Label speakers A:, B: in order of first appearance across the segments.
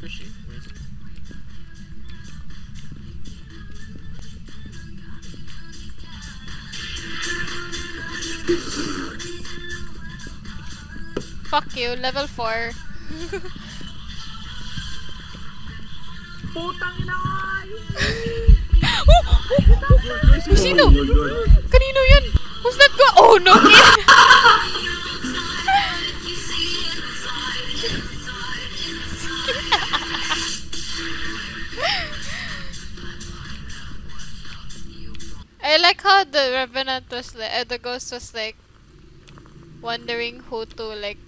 A: Fishy. Wait.
B: Fuck you, level 4.
C: Putang ina
B: oh, oh, sino? Kanino yun? Who's that go? Oh no, I like how the Revenant was like, uh, the ghost was like, wondering who to like,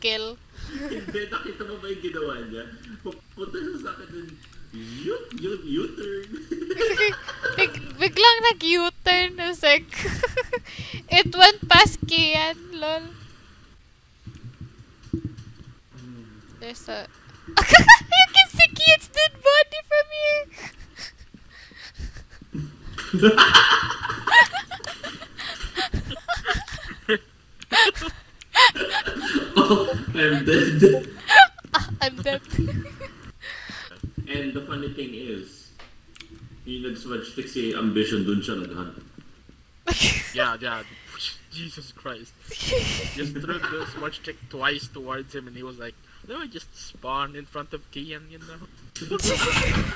B: kill.
D: Hindi, nakita mo ba yung ginawa niya? Pupunta siya sa akin dun. Yut, yut, U-turn.
B: Big, biglang nag-U-turn. I was like, it went past Kian, lol. There's a...
D: oh, I'm dead.
B: I'm dead.
D: And the funny thing is, yung nag-smudge stick si Ambition dun siya nag-hunt.
A: Yeah, yeah. Jesus Christ. Just threw the smudge stick twice towards him and he was like, no, I just spawned in front of Kian, you know?